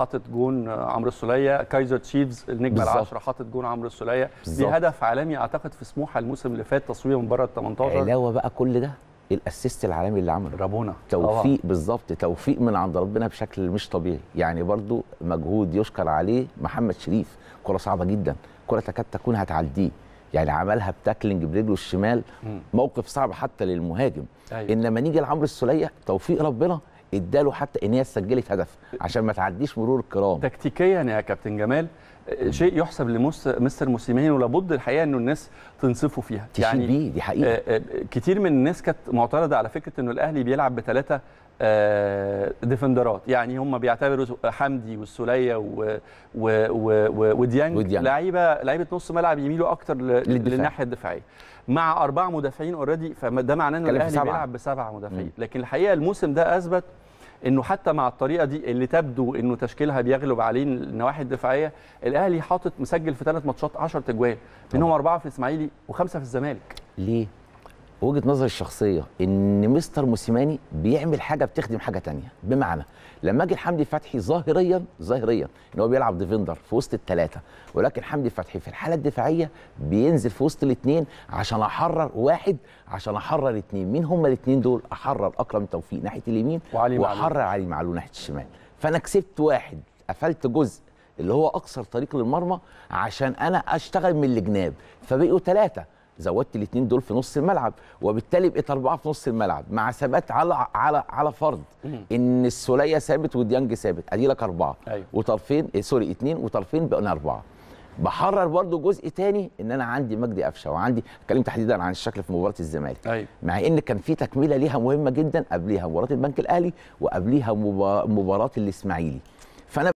حاطط جون عمرو السولية كايزر تشيفز النجم بالظبط. العشرة حاطط جون عمرو السولية دي. هدف عالمي أعتقد في سموحة الموسم اللي فات تصوير من بره ال 18 علاوه بقى كل ده ال assist العالمي اللي عمله. رابونا. توفيق بالظبط توفيق من عند ربنا بشكل مش طبيعي. يعني برضو مجهود يشكر عليه محمد شريف. كرة صعبة جدا. كرة تكاد تكون هتعديه. يعني عملها ب tackling برجله الشمال. موقف صعب حتى للمهاجم. أيوة. إنما نيجي لعمرو السولية توفيق ربنا اداله حتى إن هي سجلت هدف عشان ما تعديش مرور الكرام تكتيكيا يا كابتن جمال آه، شيء يحسب لمستر موسيماني ولابد الحقيقة إنه الناس تنصفوا فيها تشيل بيه دي حقيقة آه، آه، كتير من الناس كانت معترضة على فكرة إنه الأهلي بيلعب بثلاثة ديفندرات يعني هم بيعتبروا حمدي والسولية و- و- و- وديانج وديانج. لعيبة لعيبة نص ملعب يميلوا أكتر ل-. للناحية الدفاعية مع اربعه مدافعين already فده معناه في الأهلي. بيلعب بسبعة مدافعين. لكن الحقيقة الموسم ده أثبت إنه حتى مع الطريقة دي اللي تبدو إنه تشكيلها بيغلب عليه النواحي الدفاعية الأهلي حاطط مسجل في ثلاث ماتشات 10 تجوال منهم أربعة في الإسماعيلي وخمسة في الزمالك ليه؟ وجهة نظري الشخصية إن مستر موسيماني بيعمل حاجة بتخدم حاجة تانية. بمعنى لما أجي حمدي فتحي ظاهريا ظاهريا إن هو بيلعب ديفندر في وسط الثلاثه ولكن حمدي فتحي في الحالة الدفاعية بينزل في وسط الاثنين عشان أحرر واحد عشان أحرر اثنين مين هم الاثنين دول؟ أحرر أكرم توفيق ناحية اليمين وعلي. وأحرر علي معلول ناحية الشمال. فأنا كسبت واحد قفلت جزء اللي هو أقصر طريق للمرمى عشان أنا أشتغل من الجناب. فبقوا ثلاثة زودت الاثنين دول في نص الملعب وبالتالي بقيت أربعة في نص الملعب مع ثبات على على على فرض. إن السوليه ثابت وديانج ثابت. أدي لك أربعة. أيوة. وطرفين إيه سوري اثنين وطرفين بقينا أربعة. بحرر برضو جزء تاني إن أنا عندي مجدي قفشة وعندي اتكلم تحديدا عن الشكل في مباراة الزمالك. أيوه. مع إن كان في تكملة ليها مهمة جدا قبليها مباراة البنك الأهلي وقبليها مبا- مباراة الإسماعيلي. فأنا